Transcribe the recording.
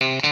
you.